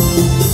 you